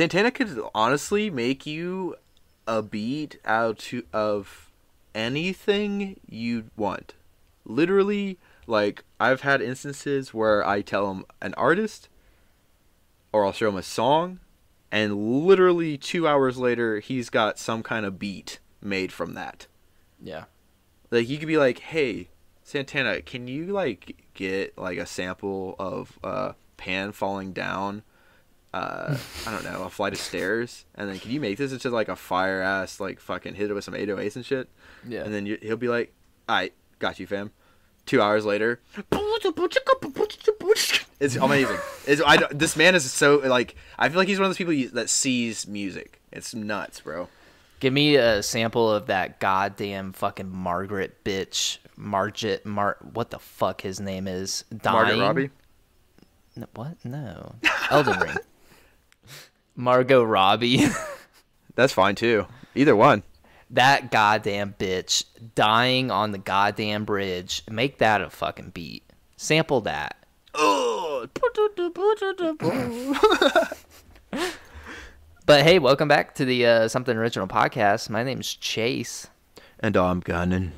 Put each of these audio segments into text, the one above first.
Santana could honestly make you a beat out to, of anything you want. Literally, like I've had instances where I tell him an artist, or I'll show him a song, and literally two hours later, he's got some kind of beat made from that. Yeah. Like you could be like, "Hey, Santana, can you like get like a sample of uh, Pan falling down?" Uh, I don't know, a flight of stairs, and then can you make this into like a fire ass like fucking hit it with some 808s and shit? Yeah. And then you, he'll be like, "I got you, fam." Two hours later, it's amazing. It's, I, this man is so like I feel like he's one of those people that sees music. It's nuts, bro. Give me a sample of that goddamn fucking Margaret bitch, Margit, Mar, what the fuck his name is? Margaret Dying? Robbie. No, what? No. Elden Ring. Margot Robbie. That's fine too. Either one. that goddamn bitch dying on the goddamn bridge. Make that a fucking beat. Sample that. Oh. But hey, welcome back to the uh, Something Original podcast. My name's Chase. And I'm Gannon.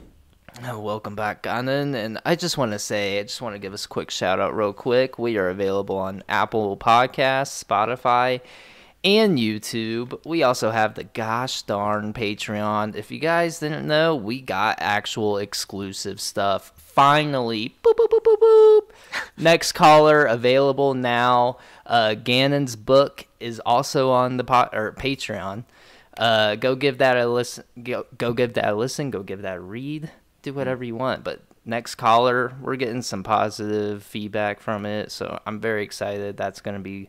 Oh, welcome back, Gannon. And I just want to say, I just want to give us a quick shout out, real quick. We are available on Apple Podcasts, Spotify, and YouTube. We also have the gosh darn Patreon. If you guys didn't know, we got actual exclusive stuff. Finally, boop, boop, boop, boop, boop. Next caller available now. Uh, Gannon's book is also on the pot or Patreon. Uh, go give that a listen. Go, go give that a listen. Go give that a read. Do whatever you want. But next caller, we're getting some positive feedback from it, so I'm very excited. That's going to be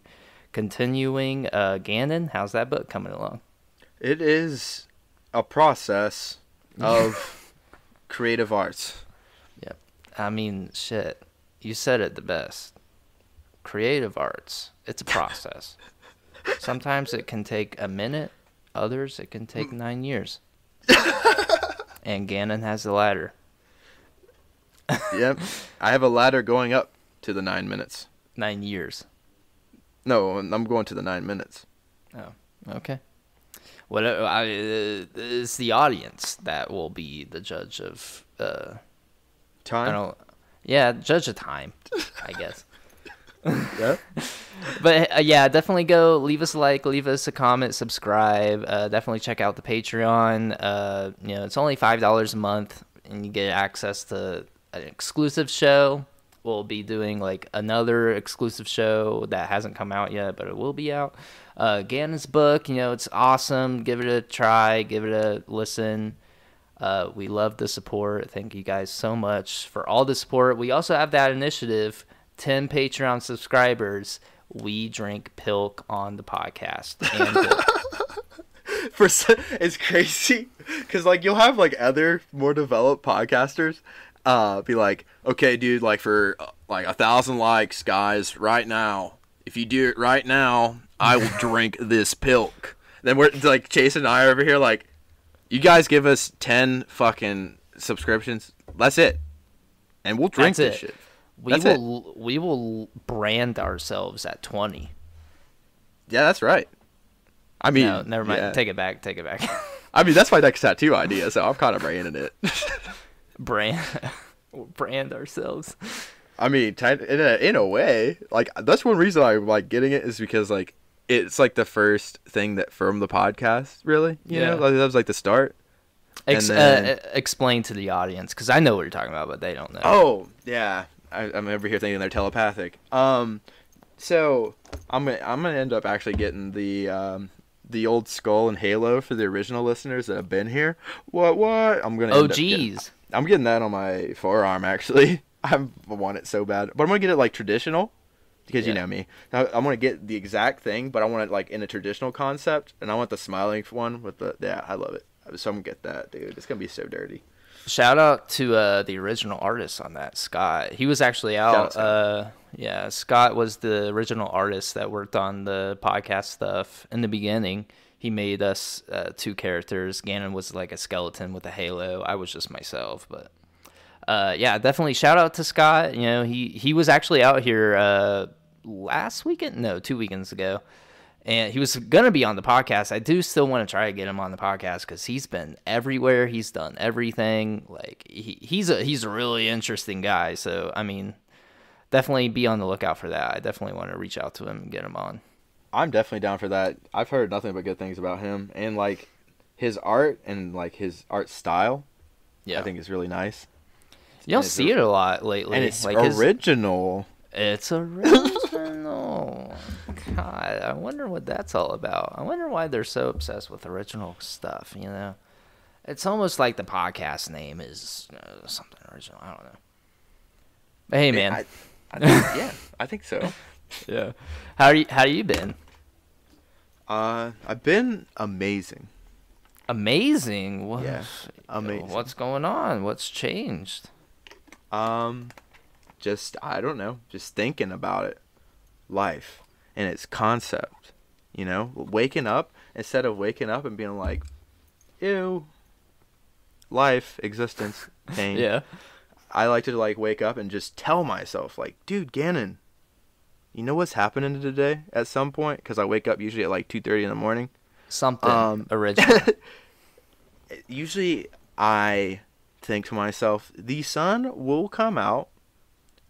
continuing. Uh, Gannon, how's that book coming along? It is a process of creative arts. Yep. I mean, shit. You said it the best. Creative arts. It's a process. Sometimes it can take a minute. Others it can take nine years. and Gannon has the ladder. yep. I have a ladder going up to the nine minutes. Nine years. No, I'm going to the nine minutes. Oh, okay. What uh, I, uh, it's the audience that will be the judge of. Uh, I Time. don't. Yeah, judge of time, I guess. Yeah. But uh, yeah, definitely go leave us a like, leave us a comment, subscribe. Uh, definitely check out the Patreon. Uh, you know, it's only five dollars a month, and you get access to an exclusive show. We'll be doing like another exclusive show that hasn't come out yet, but it will be out. Uh, Gannon's book, you know, it's awesome. Give it a try, give it a listen. Uh, we love the support. Thank you guys so much for all the support. We also have that initiative 10 Patreon subscribers. We drink pilk on the podcast. For it's crazy because like you'll have like other more developed podcasters, uh, be like, okay, dude, like for uh, like a thousand likes, guys, right now, if you do it right now, I will drink this pilk. Then we're like Chase and I are over here like, you guys give us ten fucking subscriptions, that's it, and we'll drink That's this it. shit. we That's will we will brand ourselves at 20. Yeah, that's right. I mean, no, never mind. yeah. Take it back. Take it back. I mean, that's my next tattoo idea, so I'm kind of branding it. brand brand ourselves. I mean, in a in a way, like that's one reason I'm like getting it is because like it's like the first thing that firmed the podcast, really. You know, Yeah. like, that was like the start. Ex- And then- uh, explain to the audience because I know what you're talking about, but they don't know. Oh yeah, I, I'm over here thinking they're telepathic. Um, so I'm gonna I'm gonna end up actually getting the um the old skull and halo for the original listeners that have been here. What what? I'm gonna. Oh, geez. I'm getting that on my forearm actually. I want it so bad, but I'm gonna get it like traditional because you know me. Now, I'm gonna get the exact thing, but I want it like in a traditional concept, and I want the smiling one with the yeah. I love it. So I'm gonna get that, dude. It's gonna be so dirty. Shout out to uh, the original artist on that, Scott. He was actually out, out. Uh, yeah, Scott was the original artist that worked on the podcast stuff in the beginning. He made us uh, two characters. Gannon was like a skeleton with a halo. I was just myself, but uh, yeah, definitely shout out to Scott. You know, he he was actually out here uh, last weekend, no, two weekends ago, and he was gonna be on the podcast. I do still want to try to get him on the podcast because he's been everywhere. He's done everything. Like he, he's a he's a really interesting guy. So I mean, definitely be on the lookout for that. I definitely want to reach out to him and get him on. I'm definitely down for that. I've heard nothing but good things about him and like his art and like his art style. Yeah, I think is really nice. you don't see it a lot lately. And it's like his- original. It's original. God, I wonder what that's all about. I wonder why they're so obsessed with original stuff. You know, it's almost like the podcast name is uh, something original. I don't know. But hey, man. I, I think, yeah, I think so. yeah. How are you? How you been? Uh, I've been amazing. Amazing. What, Yeah, amazing. What's going on? What's changed? Um, just I don't know, just thinking about it, life and its concept. You know, waking up instead of waking up and being like, "Ew." Life, existence, pain. Yeah. I like to like wake up and just tell myself like, "Dude, Gannon, you know what's happening today?" At some point, because I wake up usually at like two thirty in the morning. Something Um, original. usually I think to myself, the sun will come out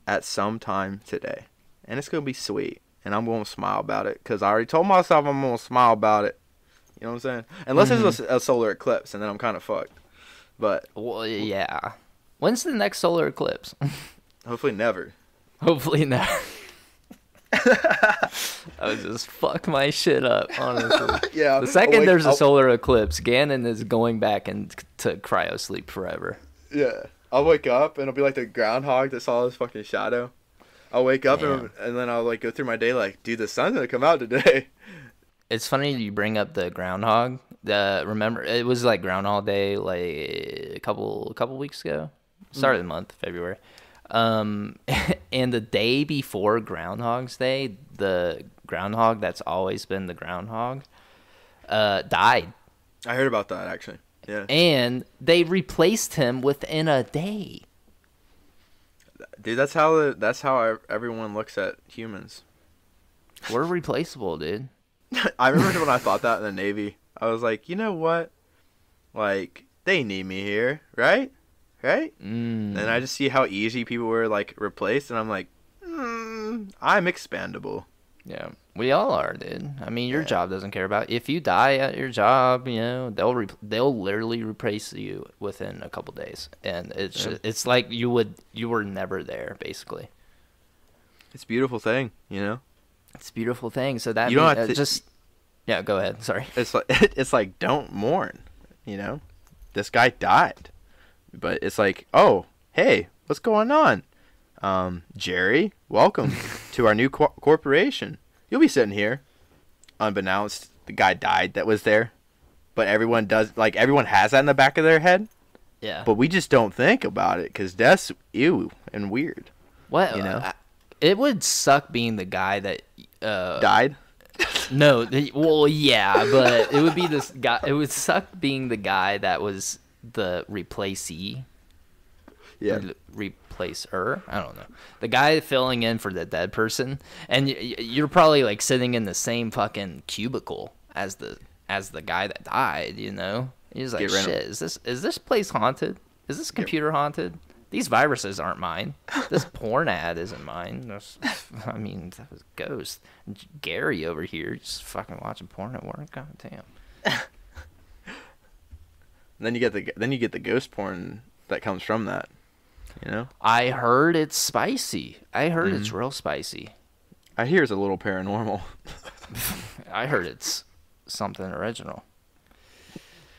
at some time today, and it's gonna be sweet, and I'm gonna smile about it because I already told myself I'm gonna smile about it. You know what I'm saying? Unless there's a, a solar eclipse, and then I'm kind of fucked. But well, yeah. When's the next solar eclipse? hopefully never. Hopefully not. I would just fuck my shit up, honestly. Yeah. The second wake- there's a I'll- solar eclipse, Gannon is going back into cryo sleep forever. Yeah. I'll wake up and it'll be like the groundhog that saw his fucking shadow. I'll wake up and, and then I'll like go through my day like, dude, the sun's gonna come out today. It's funny you bring up the groundhog. The remember it was like Groundhog Day like a couple a couple weeks ago, start of the month February, um, and the day before Groundhog's Day, the groundhog that's always been the groundhog, uh, died, I heard about that actually. Yeah. and they replaced him within a day. Dude, that's how the, that's how everyone looks at humans. We're replaceable, dude. I remember when I thought that in the Navy. I was like, you know what? Like they need me here, right? Right? Mm. And I just see how easy people were like replaced, and I'm like, mm, I'm expandable. Yeah, we all are, dude. I mean, your Yeah. job doesn't care about if you die at your job. You know, they'll re- they'll literally replace you within a couple days, and it's Yeah. ju- it's like you would you were never there, basically. It's a beautiful thing, you know. It's a beautiful thing. So that You don't have uh, to- just yeah. Go ahead. Sorry. It's like it's like don't mourn, you know. This guy died, but it's like, oh, hey, what's going on? Um, Jerry, welcome to our new co- corporation. You'll be sitting here, unbeknownst, the guy died that was there, but everyone does like everyone has that in the back of their head, Yeah. but we just don't think about it because that's ew and weird. what you know? uh, it would suck being the guy that uh Died. No, the, well, yeah, but it would be this guy. It would suck being the guy that was the replacee. Yeah. Re- replacer. I don't know. The guy filling in for the dead person, and you're probably like sitting in the same fucking cubicle as the as the guy that died. You know, you're just like, Get rid of- shit. Is this is this place haunted? Is this computer haunted? These viruses aren't mine. This porn ad isn't mine. This- I mean, that was Ghost. Gary over here just fucking watching porn at work. God damn. then you get the then you get the ghost porn that comes from that. You know, I heard it's spicy. I heard it's Mm-hmm. real spicy. I hear it's a little paranormal. I heard it's something original.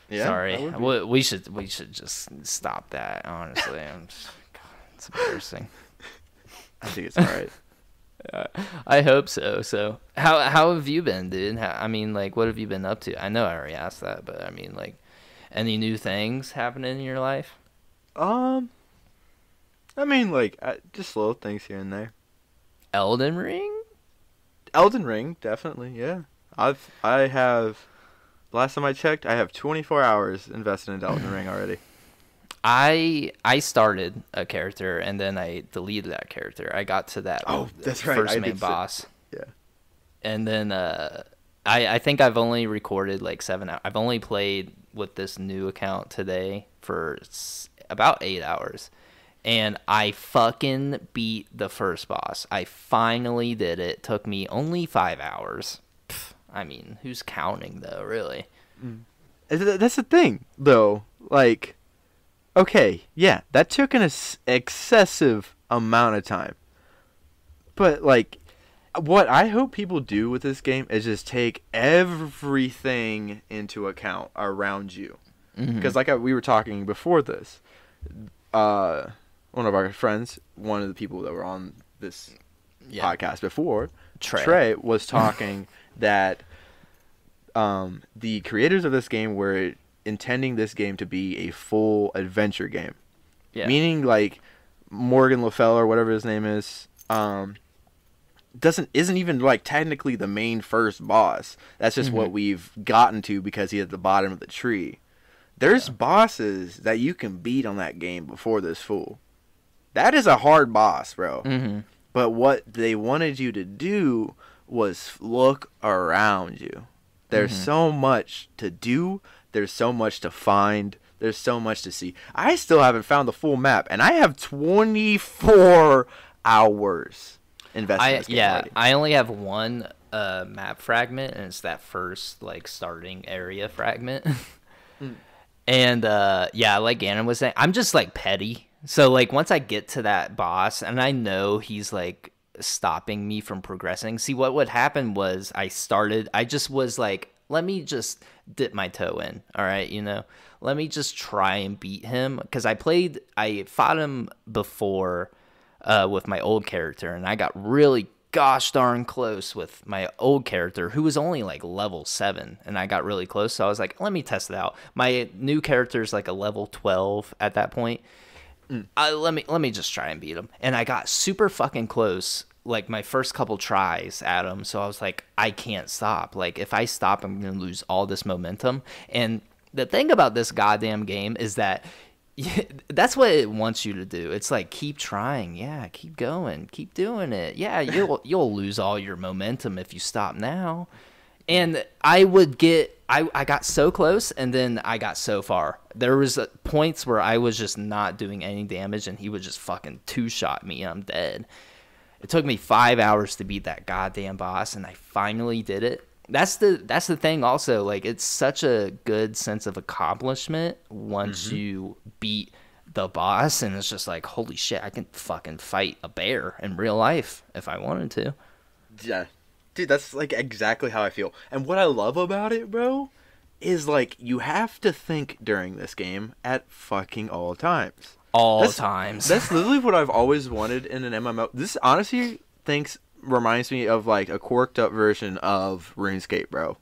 yeah. Sorry, we, we should we should just stop that. Honestly, I'm just, God, it's embarrassing. I think it's all right. I hope so. So, how how have you been, dude? How, I mean, like, what have you been up to? I know I already asked that, but I mean, like, any new things happening in your life? Um, I mean, like uh, just little things here and there. Elden Ring? Elden Ring, definitely, yeah. I've I have. Last time I checked, I have 24 hours invested in Elden Ring already. I I started a character and then I deleted that character. I got to that Oh, that's right, first I main boss. yeah. And then uh I I think I've only recorded like seven. I've only played with this new account today for about eight hours, and I fucking beat the first boss. I finally did it. Took me only five hours. Pff, I mean, who's counting though? Really? Mm. Th- That's the thing, though. Like, okay, yeah, that took an ex- excessive amount of time. But, like, what I hope people do with this game is just take everything into account around you. Mm-hmm. Because, like I, we were talking before this, uh, one of our friends, one of the people that were on this Yeah. podcast before, Trey. was talking that um, the creators of this game were intending this game to be a full adventure game, Yeah. meaning like Morgan Le Fay or whatever his name is, um, doesn't isn't even like technically the main first boss. That's just what we've gotten to because he's at the bottom of the tree. There's bosses that you can beat on that game before this fool. That is a hard boss, bro. mm-hmm. But what they wanted you to do was look around you. There's Mm-hmm. so much to do, there's so much to find, there's so much to see. I still haven't found the full map, and I have 24 hours invested in I this game yeah, already. I only have one uh, map fragment, and it's that first like starting area fragment. And uh, yeah, like Anna was saying, I'm just like petty. So like once I get to that boss, and I know he's like stopping me from progressing. See, what would happen was I started. I just was like, let me just dip my toe in. All right, you know, let me just try and beat him because I played. I fought him before uh, with my old character, and I got really gosh darn close with my old character who was only like level 7 and I got really close so I was like let me test it out. My new character is like a level 12 at that point. I, let me let me just try and beat him. And I got super fucking close like my first couple tries at him so I was like I can't stop. Like if I stop I'm going to lose all this momentum and the thing about this goddamn game is that that's what it wants you to do. It's like keep trying, yeah, keep going, keep doing it. Yeah, you'll you'll lose all your momentum if you stop now. And I would get I I got so close and then I got so far. There was uh, points where I was just not doing any damage and he would just fucking two shot me and I'm dead. It took me 5 hours to beat that goddamn boss and I finally did it that's the that's the thing also like it's such a good sense of accomplishment once mm-hmm. you beat the boss and it's just like holy shit i can fucking fight a bear in real life if i wanted to Yeah. Dude, that's like exactly how I feel. And what I love about it, bro, is like you have to think during this game at fucking all times. all That's- times That's literally what I've always wanted in an MMO. This honestly thinks reminds me of like a quirked up version of RuneScape, bro.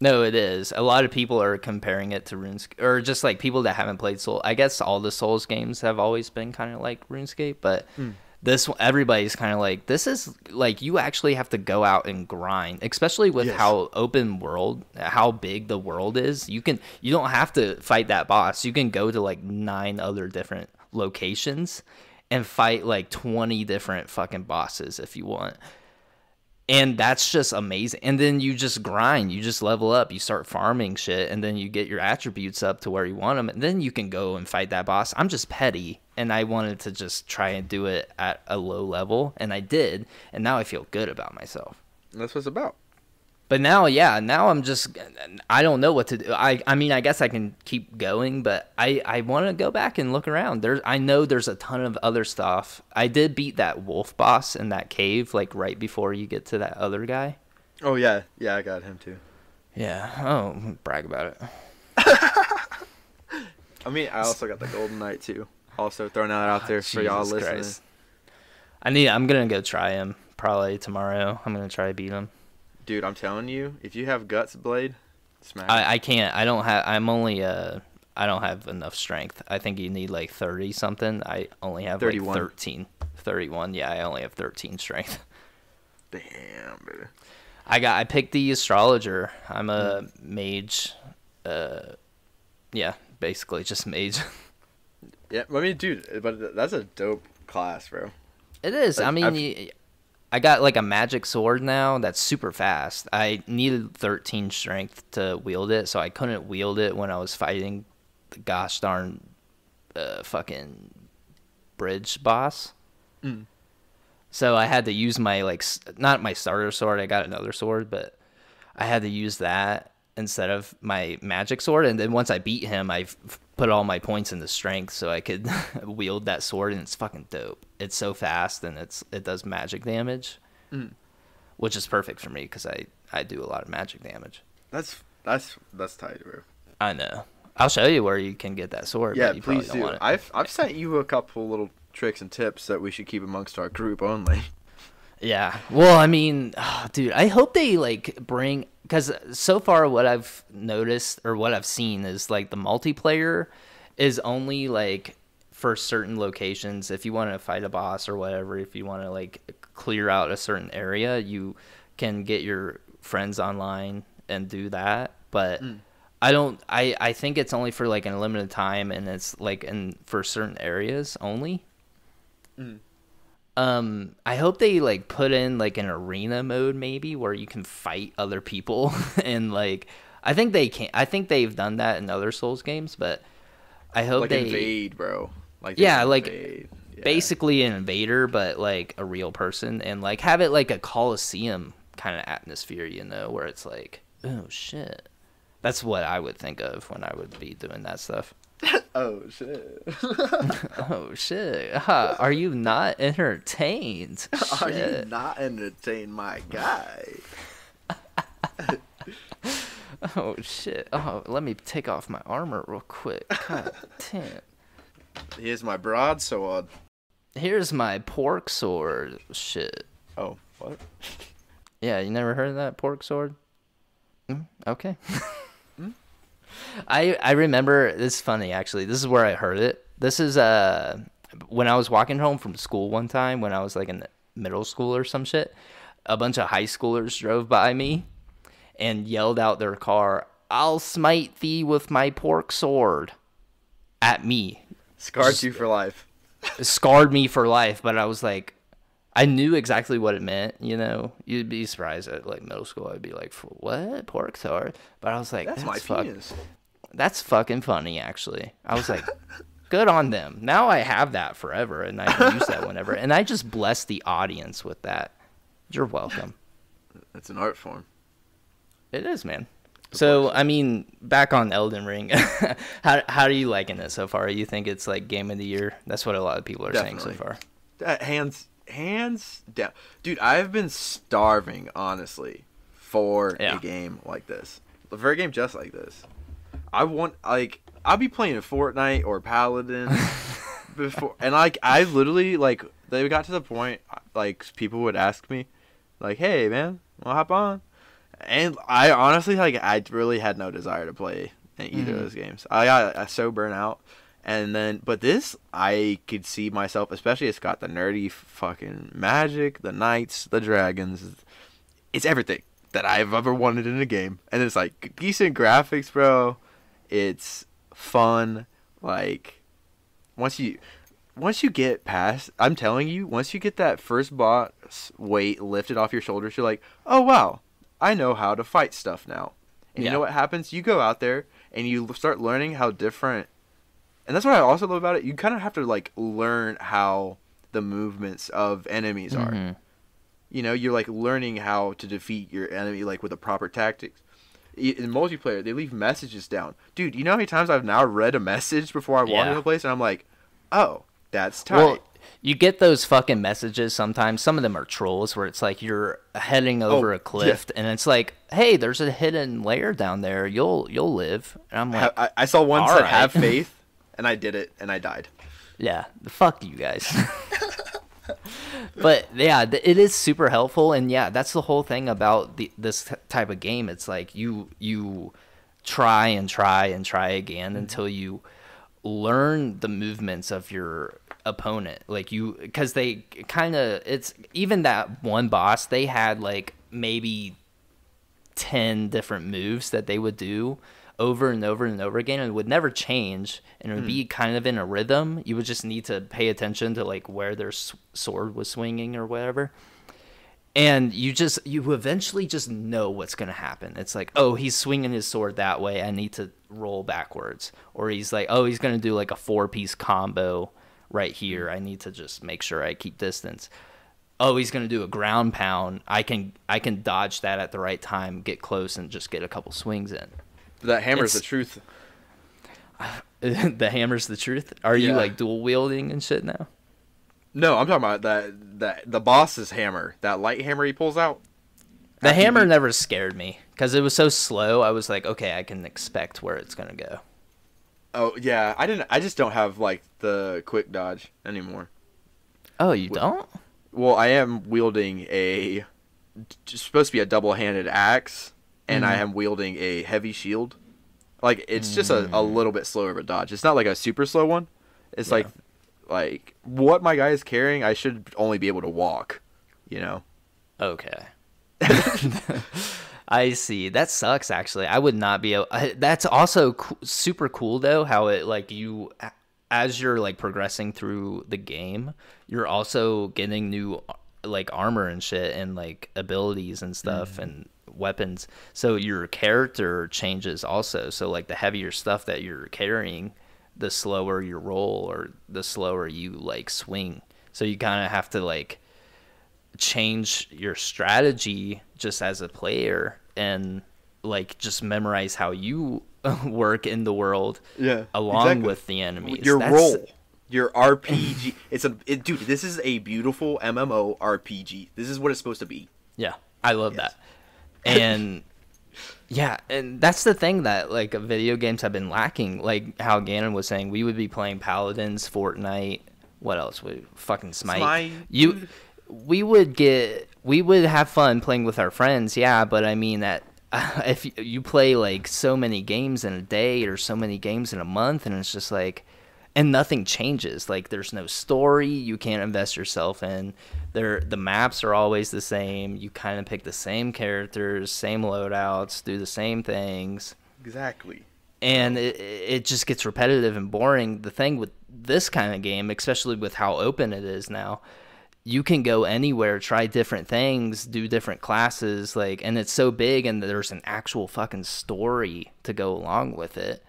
no it is. A lot of people are comparing it to runescape or just like people that haven't played soul i guess all the souls games have always been kind of like runescape but hmm. this everybody's kind of like this is like you actually have to go out and grind especially with Yes. how open world how big the world is. You can you don't have to fight that boss. You can go to like nine other different locations and fight like 20 different fucking bosses if you want and that's just amazing. And then you just grind you just level up you start farming shit and then you get your attributes up to where you want them and then you can go and fight that boss. I'm just petty and i wanted to just try and do it at a low level and i did and now i feel good about myself. That's what it's about. But now yeah now i'm just i don't know what to do i i mean i guess i can keep going but i i want to go back and look around there's i know there's a ton of other stuff i did beat that wolf boss in that cave like right before you get to that other guy Oh yeah, yeah, I got him too. Yeah. Oh, brag about it. I mean, I also got the Golden Knight too. Also throwing that out there for y'all Jesus listening. Christ. I need. I'm gonna go try him probably tomorrow. I'm gonna try to beat him. Dude, I'm telling you, if you have guts blade, smack. I, I can't. I don't have. I'm only. Uh. I don't have enough strength. I think you need like 30 something. I only have 31. like 13. 31. Yeah, I only have 13 strength. Damn, dude. I got. I picked the astrologer. I'm a Mm. mage. Uh. Yeah, basically just mage. Yeah, I mean, dude, but that's a dope class, bro. It is. I Like, mean, I've- you, I got like a magic sword now that's super fast. I needed 13 strength to wield it, so I couldn't wield it when I was fighting the gosh darn uh, fucking bridge boss. Mm. So I had to use my like not my starter sword. I got another sword, but I had to use that instead of my magic sword. And then once I beat him, I f- put all my points into strength so I could wield that sword, and it's fucking dope. It's so fast and it's it does magic damage, Mm. which is perfect for me because I I do a lot of magic damage. That's that's that's tight, bro. I know. I'll show you where you can get that sword. Yeah, but you please don't do. want it. I've I've sent you a couple little tricks and tips that we should keep amongst our group only. Yeah. Well, I mean, ah, dude, I hope they like bring because so far what I've noticed or what I've seen is like the multiplayer is only like for certain locations. If you want to fight a boss or whatever, if you want to like clear out a certain area, you can get your friends online and do that. But I don't. I I think it's only for like a limited time, and it's like in for certain areas only. Um, I hope they like put in like an arena mode maybe where you can fight other people and like I think they can I think they've done that in other Souls games, but I hope like they invade, bro. Like Yeah, like, invade. Yeah. basically an invader but like a real person and like have it like a coliseum kind of atmosphere, you know, where it's like, oh shit. That's what I would think of when I would be doing that stuff. Oh shit. Oh shit. Are you not entertained? Are you not entertained, my guy? Oh shit! Oh, let me take off my armor real quick. God damn. Here's my broadsword. Here's my pork sword. Shit. Oh, what? Yeah, you never heard of that pork sword? Mm, okay. I I remember this is funny actually. This is where I heard it. This is uh when I was walking home from school one time when I was like in middle school or some shit. A bunch of high schoolers drove by me and yelled out their car, "I'll smite thee with my pork sword." At me. Scarred you for life. Scarred me for life, but I was like I knew exactly what it meant, you know. You'd be surprised at like middle school. I'd be like, "What pork sword?" But I was like, That's, my fuck- penis. that's fucking funny, actually. I was like, good on them. Now I have that forever, and I can use that whenever. And I just bless the audience with that. You're welcome. It's an art form. It is, man. So I mean, back on Elden Ring, how how are you liking it so far? You think it's like game of the year? That's what a lot of people are saying so far. That hands hands down, dude. I've been starving, honestly, for Yeah. a game like this, for a game just like this. I want like I'll be playing a Fortnite or Paladin before, and like I literally like they got to the point like people would ask me, like, "Hey man, wanna hop on?" And I honestly like I really had no desire to play in either Mhm. of those games. I got uh, so burnt out. And then, but this, I could see myself, especially it's got the nerdy fucking magic, the knights, the dragons. It's everything that I've ever wanted in a game. And it's like decent graphics, bro. It's fun. Like, once you, once you get past, I'm telling you, once you get that first boss weight lifted off your shoulders, you're like, oh wow, I know how to fight stuff now. And you know what happens? You go out there and you start learning how different and that's what I also love about it. You kind of have to like learn how the movements of enemies are. Mhm. You know, you're like learning how to defeat your enemy like with the proper tactics. In multiplayer, they leave messages down, dude. You know how many times I've now read a message before I walk Yeah. into a place, and I'm like, oh, that's tight. Well, you get those fucking messages sometimes. Some of them are trolls where it's like you're heading over Oh, a cliff and it's like, "Hey, there's a hidden layer down there. You'll you'll live." And I'm like, I, I saw one that right. have faith, and I did it, and I died. Yeah, fuck you guys. but yeah, it is super helpful, and yeah, that's the whole thing about the, this type of game. It's like you you try and try and try again mm-hmm. until you learn the movements of your opponent. Like you, because they kind of it's even that one boss they had like maybe 10 different moves that they would do over and over and over again and it would never change and it would hmm. be kind of in a rhythm. You would just need to pay attention to like where their sword was swinging or whatever. And you just you eventually just know what's going to happen. It's like oh he's swinging his sword that way. I need to roll backwards. Or he's like oh he's going to do like a four piece combo right here. I need to just make sure i keep distance. Oh he's going to do a ground pound. I can i can dodge that at the right time get close and just get a couple swings in That hammer's the truth. the hammer's the truth are you like dual wielding and shit now No, I'm talking about that that the boss's hammer, that light hammer he pulls out. the hammer never scared me because it was so slow i was like okay i can expect where it's going to go Oh yeah, I didn't. I just don't have like the quick dodge anymore. oh you don't Well, I am wielding a supposed to be a double-handed axe, and I Mhm. am wielding a heavy shield. Like it's just a, a little bit slower of a dodge. It's not like a super slow one. It's Yeah. like like what my guy is carrying. I should only be able to walk. You know. Okay. I see. That sucks. Actually, I would not be able. I, that's also co- super cool though. How it like you, as you're like progressing through the game, you're also getting new like armor and shit and like abilities and stuff and weapons. So your character changes also. So like the heavier stuff that you're carrying, the slower you roll or the slower you like swing. So you kind of have to like change your strategy just as a player and like just memorize how you work in the world Yeah, along exactly. with the enemies. Your That's- role, your RPG. it's a it, dude. This is a beautiful MMO RPG. This is what it's supposed to be. Yeah, I love Yes. that. And yeah, and that's the thing that like video games have been lacking. Like how Gannon was saying, we would be playing Paladins, Fortnite, what else? We fucking Smite. Smite. You, we would get, we would have fun playing with our friends, yeah. But I mean that if you- you play like so many games in a day or so many games in a month, and it's just like, and nothing changes. Like there's no story you can't invest yourself in. There, the maps are always the same. You kind of pick the same characters, same loadouts, do the same things Exactly. and it, it just gets repetitive and boring. The thing with this kind of game, especially with how open it is now, you can go anywhere, try different things, do different classes, like, and it's so big, and there's an actual fucking story to go along with it.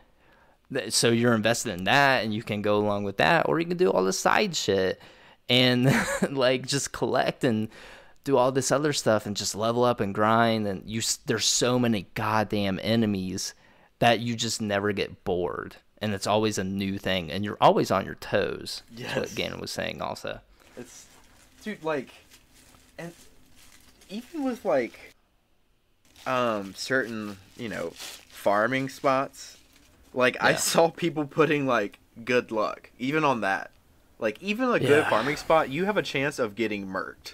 So you're invested in that, and you can go along with that, or you can do all the side shit and like just collect and do all this other stuff and just level up and grind. And you, there's so many goddamn enemies that you just never get bored, and it's always a new thing, and you're always on your toes. That's what Yes. Gannon was saying also. It's dude like and even with like um certain, you know, farming spots, like I saw people putting like good luck even on that. Like even a good Yeah. farming spot, you have a chance of getting murked.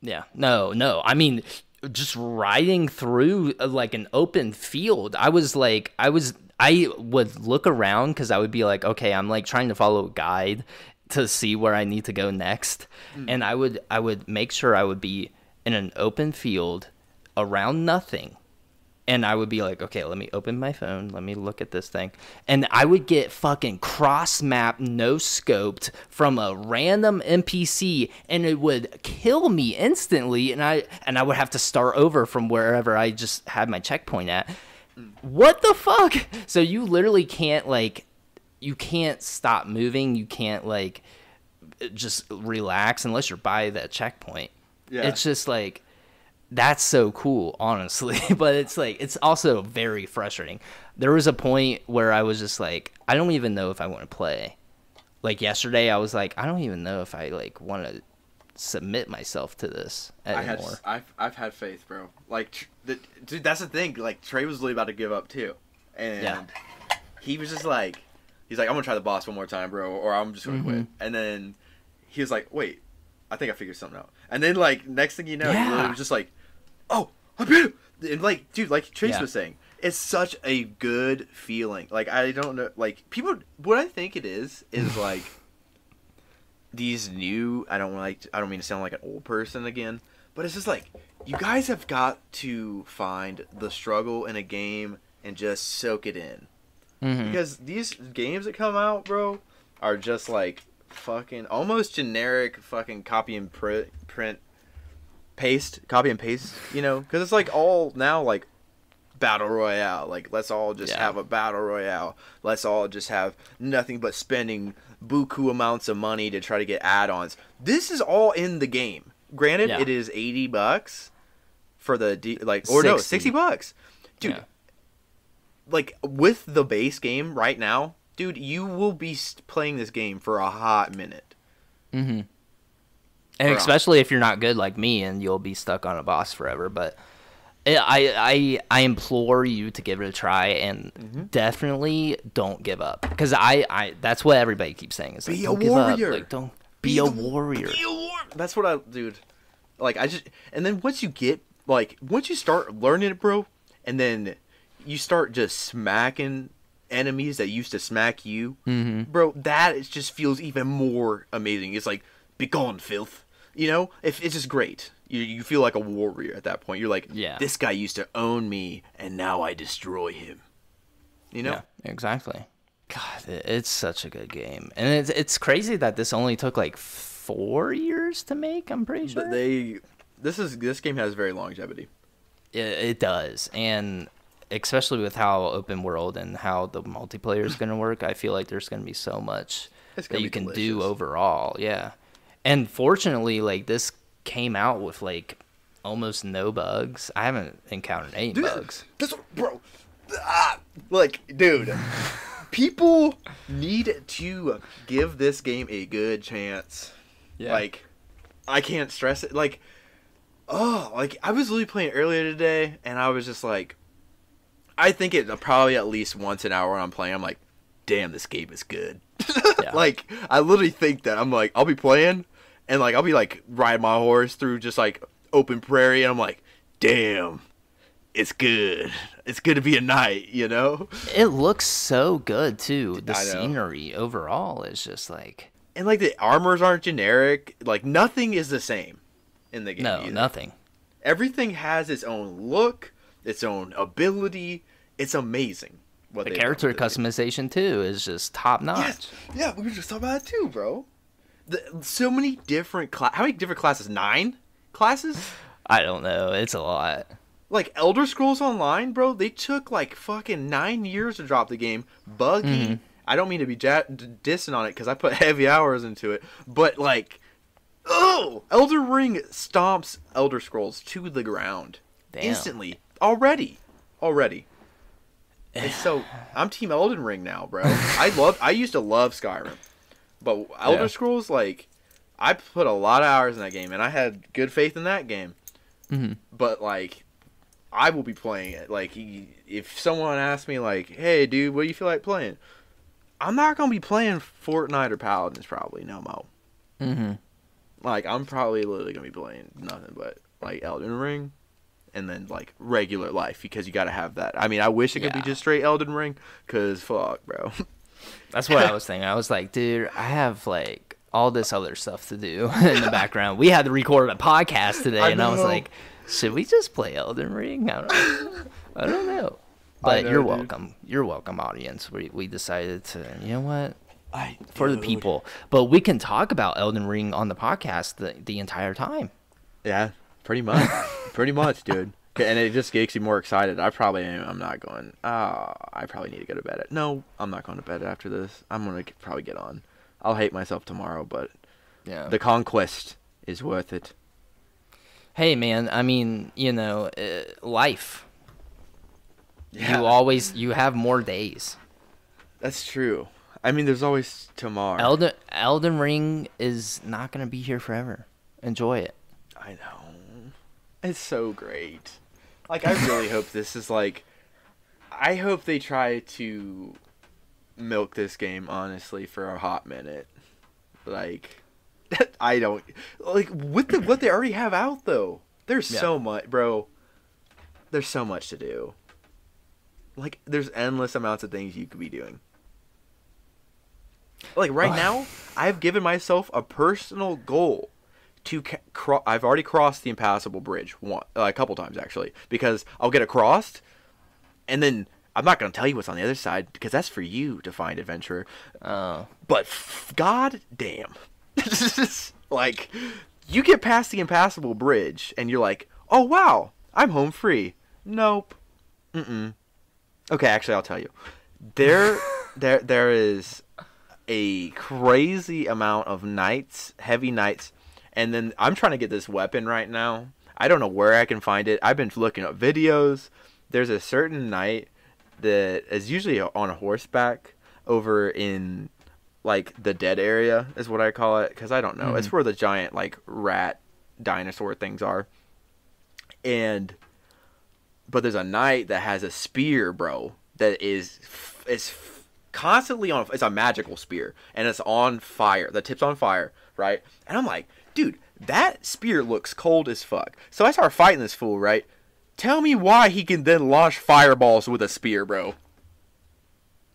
Yeah. No, no. I mean, just riding through uh, like an open field. I was like, I was, I would look around because I would be like, okay, I'm like trying to follow a guide to see where I need to go next, and I would, I would make sure I would be in an open field around nothing. And I would be like, okay, let me open my phone. Let me look at this thing. And I would get fucking cross map, no scoped from a random NPC, and it would kill me instantly. And I and I would have to start over from wherever I just had my checkpoint at. What the fuck? So you literally can't like, you can't stop moving. You can't like, just relax unless you're by that checkpoint. Yeah. It's just like that's so cool, honestly. but it's like it's also very frustrating. There was a point where I was just like, I don't even know if I want to play. Like yesterday, I was like, I don't even know if I like want to submit myself to this I had anymore. I've I've had faith, bro. Like the, dude, that's the thing. Like Trey was really about to give up too. And Yeah. he was just like he's like I'm going to try the boss one more time, bro, or I'm just going to quit. Mm-hmm. And then he was like, "Wait, I think I figured something out." And then like next thing you know, he Yeah. literally was just like, "Oh, I beat him." And like, dude, like Trace Yeah. was saying, it's such a good feeling. Like I don't know, like people. What I think it is is like these new. I don't like. I don't mean to sound like an old person again, but it's just like you guys have got to find the struggle in a game and just soak it in Mhm. because these games that come out, bro, are just like fucking almost generic fucking copy and print print paste, copy and paste, you know, because it's like all now like battle royale. Like let's all just Yeah. have a battle royale. Let's all just have nothing but spending buku amounts of money to try to get add-ons. This is all in the game. Granted, Yeah. it is eighty bucks for the D- like or no 60. bucks, dude. Yeah. Like with the base game right now, dude, you will be playing this game for a hot minute. Mm-hmm. And especially if you're not good like me, and you'll be stuck on a boss forever. But I, I, I, implore you to give it a try, and Mm-hmm. definitely don't give up. Because I, I, that's what everybody keeps saying is like, Be a don't give up. warrior. Like, don't be, Be a the- warrior. Be a war- That's what I, dude. Like I just, and then once you get like once you start learning it, bro, and then you start just smacking enemies that used to smack you, Mhm. bro. That is just feels even more amazing. It's like be gone, filth. You know, if it's just great. You you feel like a warrior at that point. You're like, Yeah. this guy used to own me, and now I destroy him. You know, Yeah, exactly. God, it's such a good game, and it's it's crazy that this only took like four years to make. I'm pretty sure but they. This is this game has very longevity. it, it does, and especially with how open world and how the multiplayer is going to work, I feel like there's going to be so much that you be can do overall. Yeah, and fortunately, like this came out with like almost no bugs. I haven't encountered any bugs. This, bro, ah, like, dude, people need to give this game a good chance. Yeah. Like, I can't stress it. Like, oh, like I was literally playing earlier today, and I was just like, I think it probably at least once an hour when I'm playing. I'm like, damn, this game is good. Yeah. like, I literally think that I'm like, I'll be playing, and like I'll be like riding my horse through just like open prairie, and I'm like, damn, it's good. It's good to be a knight, you know. it looks so good too. The scenery overall is just like And like the armors aren't generic. Like nothing is the same in the game. no either. nothing. Everything has its own look, its own ability. It's amazing. What The character customization too is just top notch. Yes. Yeah, we were just talking about it too, bro. The, so many different class. How many different classes? Nine classes. I don't know. It's a lot. Like Elder Scrolls Online, bro. They took like fucking nine years to drop the game. Buggy. Mm-hmm. I don't mean to be ja- d- dissing on it because I put heavy hours into it, but like, oh, Elder Ring stomps Elder Scrolls to the ground Damn. instantly already, already. It's so I'm Team Elden Ring now, bro. I love. I used to love Skyrim, but Elder Yeah. Scrolls, like, I put a lot of hours in that game, and I had good faith in that game. Mhm. But like, I will be playing it. Like, if someone asks me, like, "Hey, dude, what do you feel like playing?" I'm not gonna be playing Fortnite or Paladins probably no mo. Mm-hmm. Like, I'm probably literally gonna be playing nothing but like Elden Ring, and then like regular life because you gotta have that. I mean, I wish it could Yeah. be just straight Elden Ring, cause fuck, bro. That's what I was thinking. I was like, dude, I have like all this other stuff to do in the background. We had to record a podcast today, I and I was like, should we just play Elden Ring? I don't know. I don't know. But know, you're dude. welcome. You're welcome, audience. We we decided to, you know what, I, for the people. But we can talk about Elden Ring on the podcast the the entire time. Yeah, pretty much, pretty much, dude. And it just makes you more excited. I probably am. I'm not going. Ah, I probably need to go to bed. No, I'm not going to bed after this. I'm gonna probably get on. I'll hate myself tomorrow, but Yeah. the conquest is worth it. hey, man. I mean, you know, uh, life. Yeah. You always you have more days. That's true. I mean, there's always tomorrow. Elden Elden Ring is not gonna be here forever. Enjoy it. I know. It's so great. Like I really hope this is like I hope they try to milk this game honestly for a hot minute. Like I don't like with the what they already have out though. There's Yeah. so much, bro. There's so much to do. Like there's endless amounts of things you could be doing. Like right now, I've given myself a personal goal to cro- I've already crossed the impassable bridge one uh, a couple times actually because I'll get across and then I'm not going to tell you what's on the other side because that's for you to find adventurer Oh, but f- god damn like You get past the impassable bridge, and you're like, "Oh wow, I'm home free." Nope. Mm-mm. Okay, actually, I'll tell you. There, there, there is a crazy amount of knights, heavy knights, and then I'm trying to get this weapon right now. I don't know where I can find it. I've been looking up videos. There's a certain knight that is usually on a horseback over in like the dead area is what I call it because I don't know. It's Mhm. where the giant like rat dinosaur things are. And but there's a knight that has a spear, bro, that is it's constantly on it's a magical spear and it's on fire. The tip's on fire, right? And I'm like, dude, that spear looks cold as fuck. So I start fighting this fool, right? Tell me why he can then launch fireballs with a spear, bro.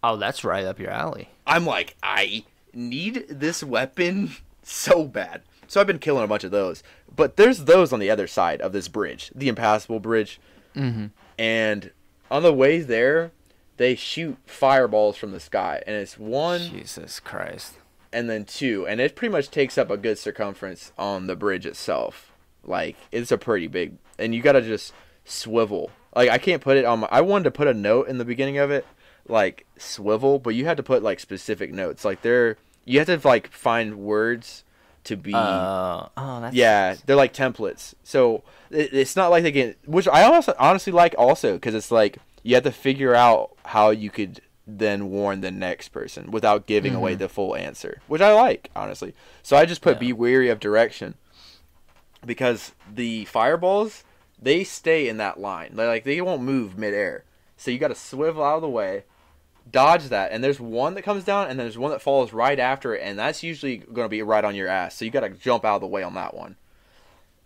Oh, that's right up your alley. I'm like, I need this weapon so bad. So I've been killing a bunch of those. But there's those on the other side of this bridge, the impassable bridge. Mm-hmm. And on the way there, they shoot fireballs from the sky. And it's one Jesus Christ. And then two. And it pretty much takes up a good circumference on the bridge itself. Like, it's a pretty big. And you gotta just swivel. Like, I can't put it on my. I wanted to put a note in the beginning of it, like swivel, but you had to put like specific notes. Like, there. You have to, like, find words to be. Uh, oh, that's Yeah, they're like templates. So it, it's not like they can, which I also honestly like also because it's like you have to figure out how you could then warn the next person without giving away Mhm. the full answer, which I like honestly. So I just put Yeah. be wary of direction because the fireballs they stay in that line. They're like they won't move midair. So you got to swivel out of the way, dodge that, and there's one that comes down, and there's one that follows right after it, and that's usually going to be right on your ass. So you got to jump out of the way on that one.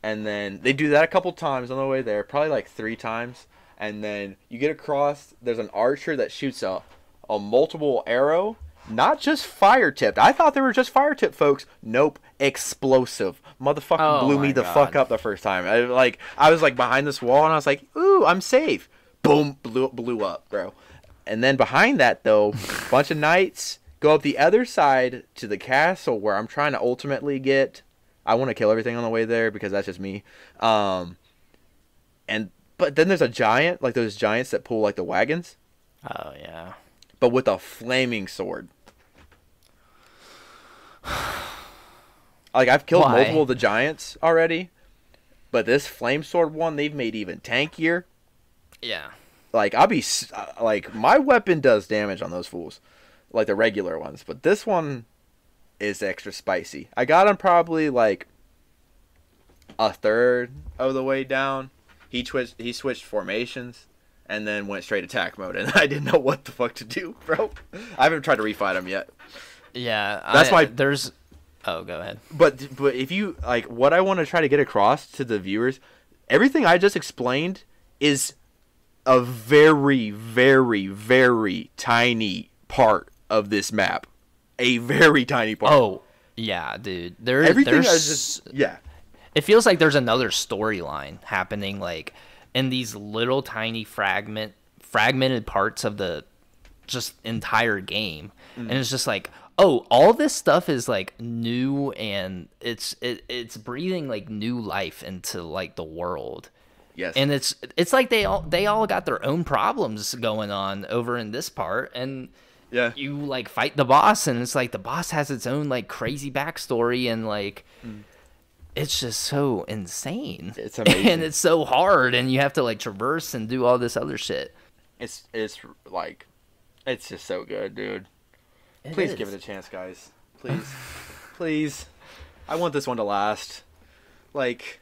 And then they do that a couple times on the way there, probably like three times. And then you get across. There's an archer that shoots a, a multiple arrow, not just fire tipped. I thought they were just fire tipped, folks. Nope, explosive. Motherfucker Oh blew me the fuck up the first time. I like I was like behind this wall, and I was like, ooh, I'm safe. Boom, blew blew up, bro. And then behind that though, bunch of knights go up the other side to the castle where I'm trying to ultimately get. I want to kill everything on the way there because that's just me. Um, and but then there's a giant, like those giants that pull like the wagons, Oh yeah. But with a flaming sword. Like I've killed Why? multiple of the giants already, but this flame sword one they've made even tankier. Yeah. Like I'll be uh, like my weapon does damage on those fools, like the regular ones, but this one is extra spicy. I got him probably like a third of the way down. He switched he switched formations and then went straight attack mode, and I didn't know what the fuck to do, bro. I haven't tried to refight him yet. Yeah. That's I, why- there's. Oh, go ahead. But but if you like what I want to try to get across to the viewers, everything I just explained is a very very very tiny part of this map. A very tiny part. Oh, yeah, dude. There, everything there's is just yeah. it feels like there's another storyline happening like in these little tiny fragment fragmented parts of the just entire game. And mm. it's just like oh all this stuff is like new and it's it, it's breathing like new life into like the world. Yes. and it's it's like they all they all got their own problems going on over in this part. And yeah. you like fight the boss and it's like the boss has its own like crazy backstory and like mm. It's just so insane It's amazing. and it's so hard and you have to like traverse and do all this other shit It's it's like it's just so good, dude. It Please give it a chance, guys. Please. Please. I want this one to last. Like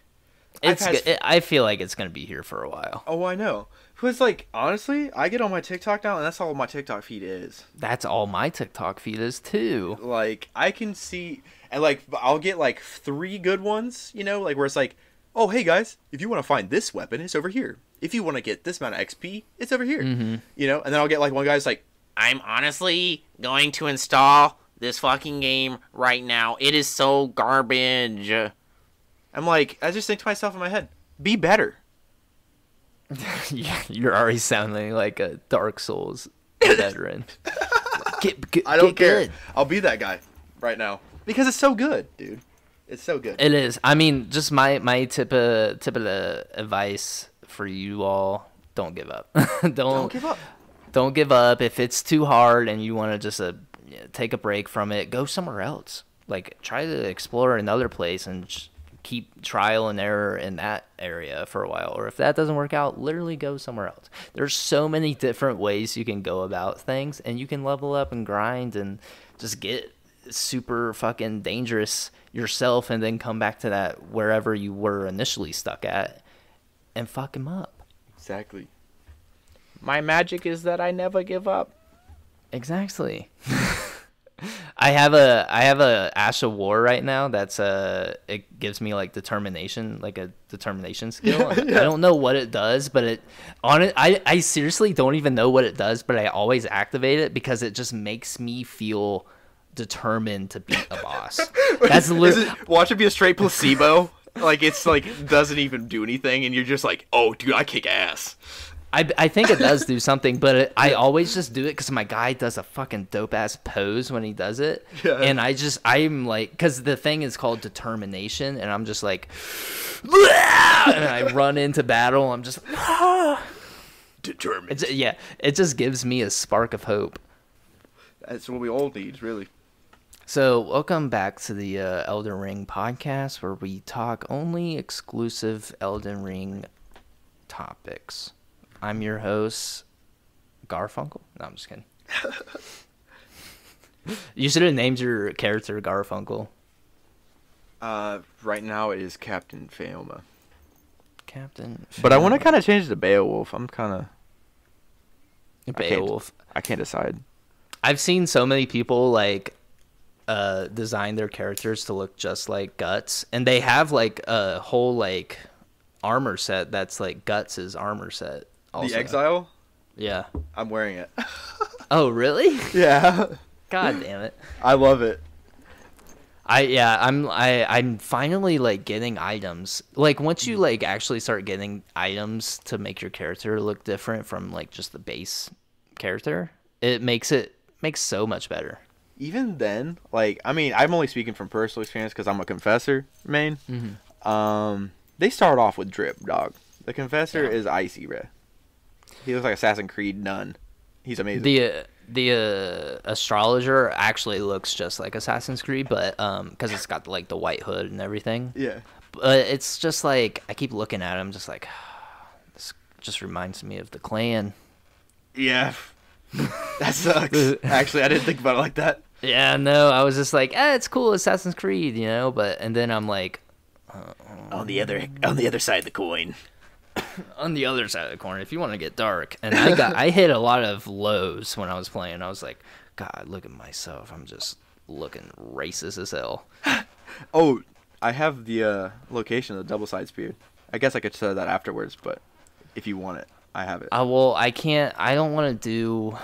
it's i feel like it's gonna be here for a while Oh, I know. Because, like, honestly, I get on my TikTok now, and that's all my TikTok feed is. that's all my tiktok feed is too Like, I can see, and like, I'll get like three good ones, you know, like where it's like, oh, hey guys, if you want to find this weapon, it's over here. If you want to get this amount of XP, it's over here. Mhm. You know, and then I'll get like one guy's like, I'm honestly going to install this fucking game right now. It is so garbage. I'm like, I just think to myself in my head, be better. you're already sounding like a dark souls veteran get, get, I don't get care. good. I'll be that guy right now because it's so good, dude. It's so good. It is. I mean, just my my tip of tip of the advice for you all: don't give up. don't, Don't give up. Don't give up. If it's too hard and you want to just uh, take a break from it, go somewhere else. Like try to explore another place and just keep trial and error in that area for a while. Or if that doesn't work out, literally go somewhere else. There's so many different ways you can go about things, and you can level up and grind and just get super fucking dangerous yourself, and then come back to that wherever you were initially stuck at, and fuck him up. Exactly. My magic is that I never give up. Exactly. I have a I have a Ash of War right now. That's a it gives me like determination, like a determination skill. I don't know what it does, but it on it I I seriously don't even know what it does, but I always activate it because it just makes me feel determined to beat a boss. That's literally it, watch it be a straight placebo. like it's like doesn't even do anything, and you're just like, oh, dude, I kick ass. I, I think it does do something, but it, I always just do it because my guy does a fucking dope ass pose when he does it, Yeah. and I just I'm like because the thing is called determination, and I'm just like, and I run into battle. I'm just Determined. it's, yeah, it just gives me a spark of hope. That's what we all need, really. So welcome back to the uh, Elden Ring podcast, where we talk only exclusive Elden Ring topics. I'm your host, Garfunkel. No, I'm just kidding. you should have named your character Garfunkel. Uh, right now it is Captain Faoma. Captain. But I want to kind of change it to Beowulf. I'm kind of of I can't- Beowulf. I can't decide. I've seen so many people like uh design their characters to look just like Guts and they have like a whole like armor set that's like Guts's armor set. Also. The Exile. Yeah. I'm wearing it. Oh, really? yeah, God damn it. I love it. I yeah, I'm I I'm finally like getting items. Like once you like actually start getting items to make your character look different from like just the base character, it makes it makes so much better. Even then, like, I mean, I'm only speaking from personal experience because I'm a confessor main. Um, they start off with drip dog. The confessor Yeah. is icy red. He looks like Assassin's Creed nun. He's amazing. The uh, the uh, astrologer actually looks just like Assassin's Creed, but um, because it's got like the white hood and everything. yeah. But it's just like I keep looking at him, just like this just reminds me of the Klan. Yeah. that sucks. Actually, I didn't think about it like that. Yeah, no, I was just like, eh, it's cool, Assassin's Creed, you know. But and then I'm like, On the other on the other side of the coin. on the other side of the corner, if you want to get dark, and I got, I hit a lot of lows when I was playing. I was like, God, look at myself. I'm just looking racist as hell. Oh, I have the uh, location of the double side spear. I guess I could say that afterwards, but if you want it, I have it. I will. I can't. I don't want to do.